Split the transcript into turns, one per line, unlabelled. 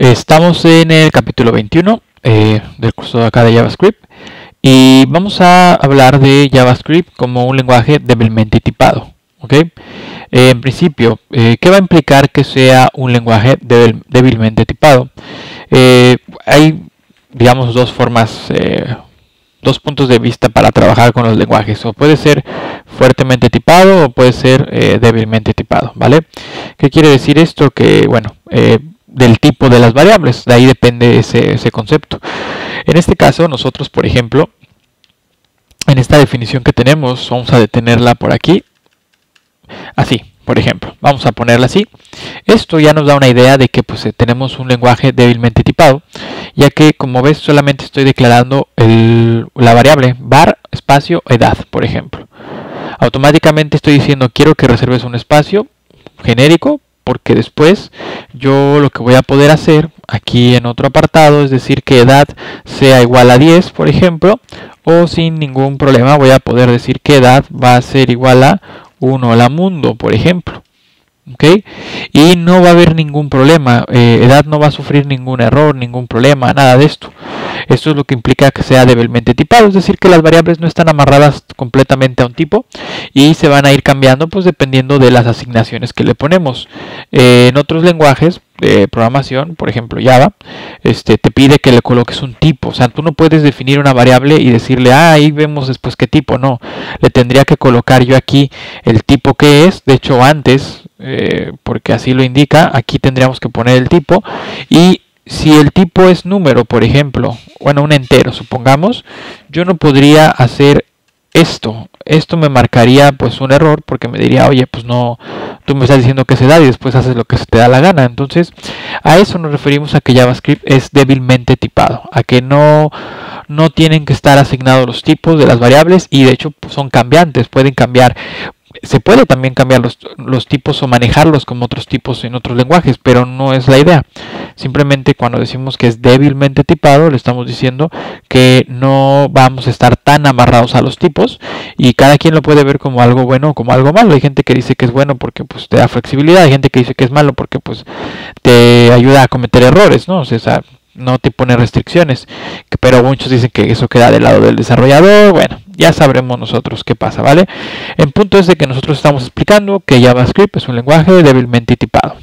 Estamos en el capítulo 21 eh, del curso de acá de JavaScript y vamos a hablar de JavaScript como un lenguaje débilmente tipado. ¿okay? Eh, en principio, eh, ¿qué va a implicar que sea un lenguaje débilmente tipado? hay, digamos, dos formas, dos puntos de vista para trabajar con los lenguajes. O puede ser fuertemente tipado o puede ser débilmente tipado, ¿vale? ¿Qué quiere decir esto? Que, bueno, del tipo de las variables. De ahí depende ese, concepto. En este caso, nosotros, por ejemplo, en esta definición que tenemos, vamos a detenerla por aquí. Así, por ejemplo. Vamos a ponerla así. Esto ya nos da una idea de que pues, tenemos un lenguaje débilmente tipado, ya que como ves solamente estoy declarando el, la variable var espacio edad, por ejemplo. Automáticamente estoy diciendo quiero que reserves un espacio genérico porque después yo lo que voy a poder hacer aquí en otro apartado es decir que edad sea igual a 10 por ejemplo o sin ningún problema voy a poder decir que edad va a ser igual a 1 la mundo por ejemplo ¿ok? y no va a haber ningún problema eh, edad no va a sufrir ningún error ningún problema nada de esto esto es lo que implica que sea débilmente tipado, es decir, que las variables no están amarradas completamente a un tipo y se van a ir cambiando pues dependiendo de las asignaciones que le ponemos. Eh, en otros lenguajes de programación, por ejemplo Java, este, te pide que le coloques un tipo. O sea, tú no puedes definir una variable y decirle, ah, ahí vemos después qué tipo. No, le tendría que colocar yo aquí el tipo que es. De hecho, antes, eh, porque así lo indica, aquí tendríamos que poner el tipo y si el tipo es número, por ejemplo, bueno, un entero, supongamos, yo no podría hacer esto. Esto me marcaría pues un error porque me diría, oye, pues no, tú me estás diciendo que se da y después haces lo que se te da la gana. Entonces, a eso nos referimos a que JavaScript es débilmente tipado, a que no, no tienen que estar asignados los tipos de las variables y de hecho son cambiantes, pueden cambiar se puede también cambiar los, los, tipos o manejarlos como otros tipos en otros lenguajes, pero no es la idea. Simplemente cuando decimos que es débilmente tipado, le estamos diciendo que no vamos a estar tan amarrados a los tipos y cada quien lo puede ver como algo bueno o como algo malo. Hay gente que dice que es bueno porque pues, te da flexibilidad, hay gente que dice que es malo porque pues, te ayuda a cometer errores, ¿no? O sea, no te pone restricciones, pero muchos dicen que eso queda del lado del desarrollador, bueno, ya sabremos nosotros qué pasa, ¿vale? El punto es de que nosotros estamos explicando que JavaScript es un lenguaje débilmente tipado.